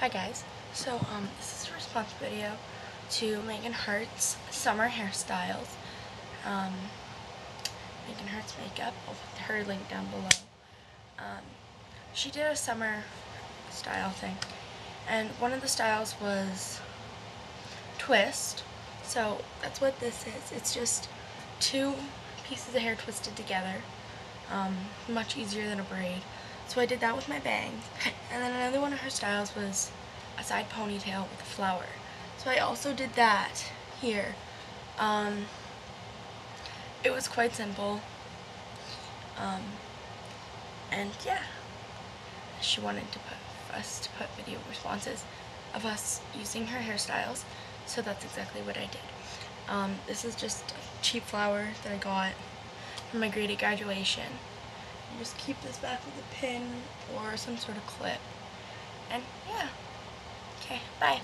Hi guys, so um, this is a response video to Megan Hart's summer hairstyles. Um, MeganHeartsMakeup, I'll put her link down below. Um, she did a summer style thing, and one of the styles was twist. So that's what this is. It's just two pieces of hair twisted together, um, much easier than a braid. So I did that with my bangs. And then another one of her styles was a side ponytail with a flower. So I also did that here. Um, it was quite simple. Um, and yeah, she wanted to put us to put video responses of us using her hairstyles. So that's exactly what I did. Um, this is just a cheap flower that I got from my grade at graduation. Just keep this back with a pin or some sort of clip. And yeah. Okay, bye.